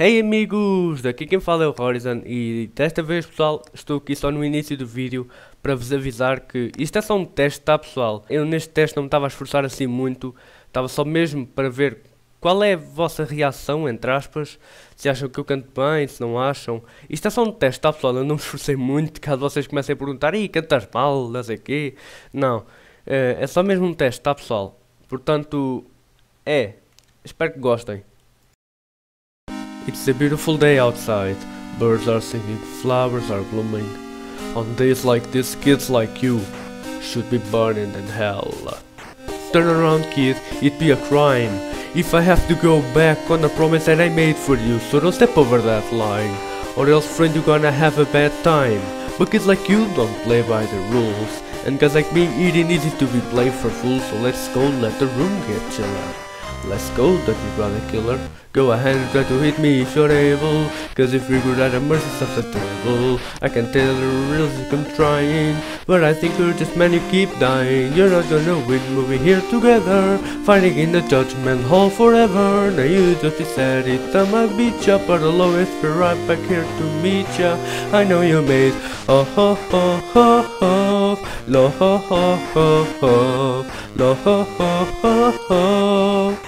Hey amigos, daqui quem fala é o Horizon e desta vez pessoal estou aqui só no início do vídeo para vos avisar que isto é só um teste, tá pessoal? Eu neste teste não me estava a esforçar assim muito, estava só mesmo para ver qual é a vossa reação, entre aspas, se acham que eu canto bem, se não acham. Isto é só um teste, tá pessoal? Eu não me esforcei muito, caso vocês comecem a perguntar, e cantas mal, não sei o quê. Não, é, é só mesmo um teste, tá pessoal? Portanto, é, espero que gostem. It's a beautiful day outside. Birds are singing, flowers are blooming. On days like this, kids like you should be burning in hell. Turn around, kid, it'd be a crime if I have to go back on the promise that I made for you, so don't step over that line. Or else, friend, you're gonna have a bad time. But kids like you don't play by the rules. And guys like me, it ain't easy to be blamed for fools, so let's go let the room get chiller. Let's go, dirty brother killer. Go ahead and try to hit me if you're able. Cause if you're good at the mercies of the devil, I can tell you real sick I'm trying. But I think you're just man, you keep dying. You're not gonna win, we'll be here together. Fighting in the judgment hall forever. Now you just said it, I might beat ya, but I'll always be right back here to meet ya. I know you made oh ho ho ho ho, lo ho ho ho ho, lo ho ho ho ho.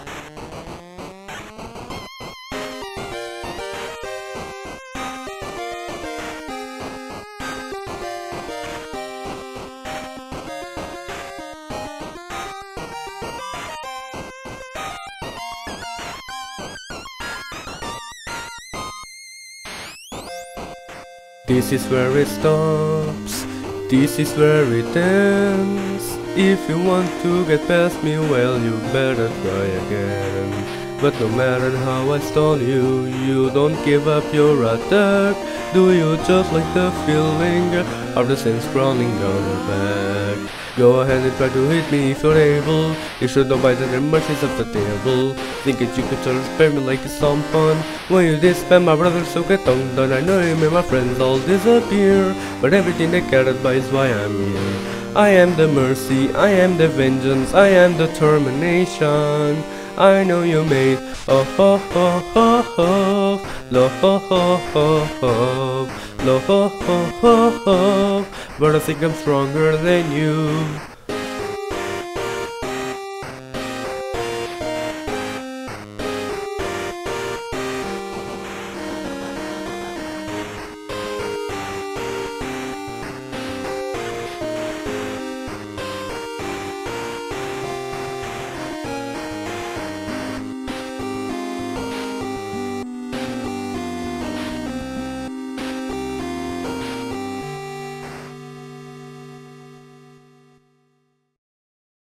This is where it stops, this is where it ends. If you want to get past me, well, you better try again. But no matter how I stall you, you don't give up your attack. Do you just like the feeling of the same crawling down your back? Go ahead and try to hit me if you're able. You should know by the mercies of the devil. Think that you could of spare me like it's some fun. When you did spare my brother, so get on done. I know you made my friends all disappear. But everything they cared about is why I'm here. I am the mercy, I am the vengeance, I am the termination. I know you made oh ho ho ho ho, lo ho ho ho ho, lo ho ho ho ho. But I think I'm stronger than you.